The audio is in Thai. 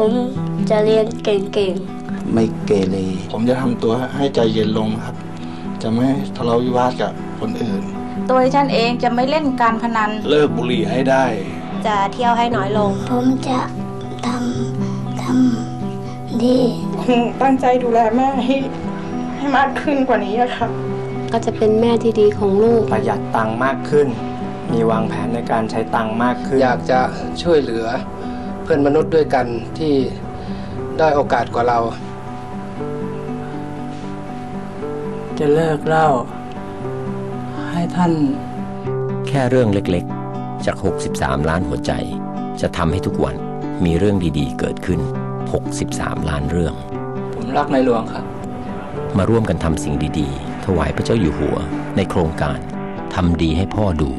ผมจะเรียนเก่งไม่เกเร ผมจะทำตัวให้ใจเย็นลงครับ จะไม่ทะเลาะวิวาทกับคนอื่น ตัวดิฉันเองจะไม่เล่นการพนัน เลิกบุหรี่ให้ได้ๆจะเที่ยวให้น้อยลง ผมจะทำทำดีตั้งใจดูแลแม่ให้ให้มากขึ้นกว่านี้อะค่ะก็จะเป็นแม่ที่ดีของลูก ประหยัดตังค์มากขึ้น มีวางแผนในการใช้ตังค์มากขึ้น อยากจะช่วยเหลือ เพื่อนมนุษย์ด้วยกันที่ได้อยโอกาสกว่าเรา จะเลิกเหล้าให้ท่าน แค่เรื่องเล็กๆ จาก 63 ล้านหัวใจ จะทำให้ทุกวันมีเรื่องดีๆ เกิดขึ้น 63 ล้านเรื่อง ผมรักในหลวงครับ มาร่วมกันทำสิ่งดีๆ ถวายพระเจ้าอยู่หัวในโครงการทำดีให้พ่อดู